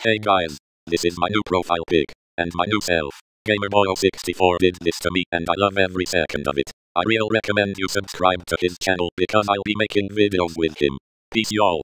Hey guys, this is my new profile pic, and my new self. GamerBoy64 did this to me and I love every second of it. I real recommend you subscribe to his channel because I'll be making videos with him. Peace y'all.